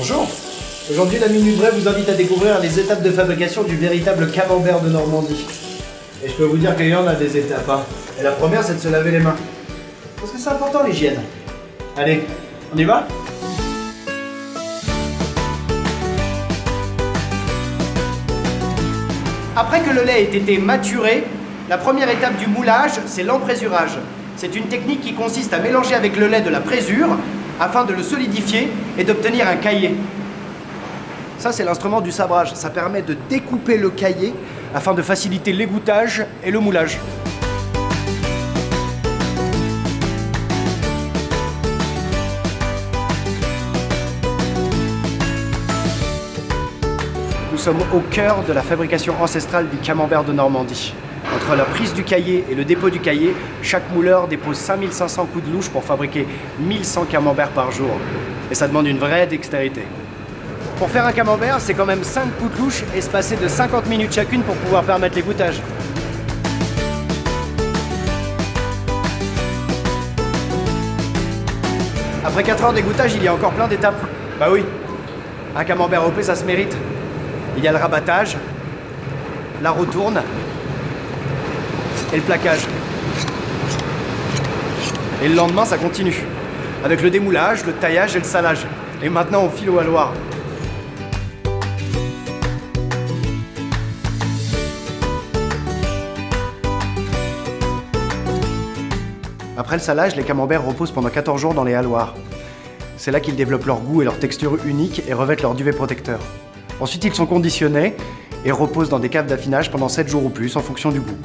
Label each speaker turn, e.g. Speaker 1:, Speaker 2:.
Speaker 1: Bonjour. Aujourd'hui, la Minute vous invite à découvrir les étapes de fabrication du véritable camembert de Normandie. Et je peux vous dire qu'il y en a des étapes. hein. Et la première, c'est de se laver les mains. Parce que c'est important l'hygiène. Allez, on y va? Après que le lait ait été maturé, la première étape du moulage, c'est l'emprésurage. C'est une technique qui consiste à mélanger avec le lait de la présure afin de le solidifier et d'obtenir un caillé. Ça, c'est l'instrument du sabrage. Ça permet de découper le caillé afin de faciliter l'égouttage et le moulage. Nous sommes au cœur de la fabrication ancestrale du camembert de Normandie. Entre la prise du cahier et le dépôt du cahier, chaque mouleur dépose 5500 coups de louche pour fabriquer 1100 camemberts par jour. Et ça demande une vraie dextérité. Pour faire un camembert, c'est quand même 5 coups de louche espacés de 50 minutes chacune pour pouvoir permettre l'égouttage. Après 4 heures d'égouttage, il y a encore plein d'étapes. Bah oui, un camembert OP, ça se mérite. Il y a le rabattage, la retourne et le plaquage. Et le lendemain, ça continue. Avec le démoulage, le taillage et le salage. Et maintenant, on file au haloir. Après le salage, les camemberts reposent pendant 14 jours dans les haloirs. C'est là qu'ils développent leur goût et leur texture unique et revêtent leur duvet protecteur. Ensuite, ils sont conditionnés et reposent dans des caves d'affinage pendant 7 jours ou plus en fonction du goût.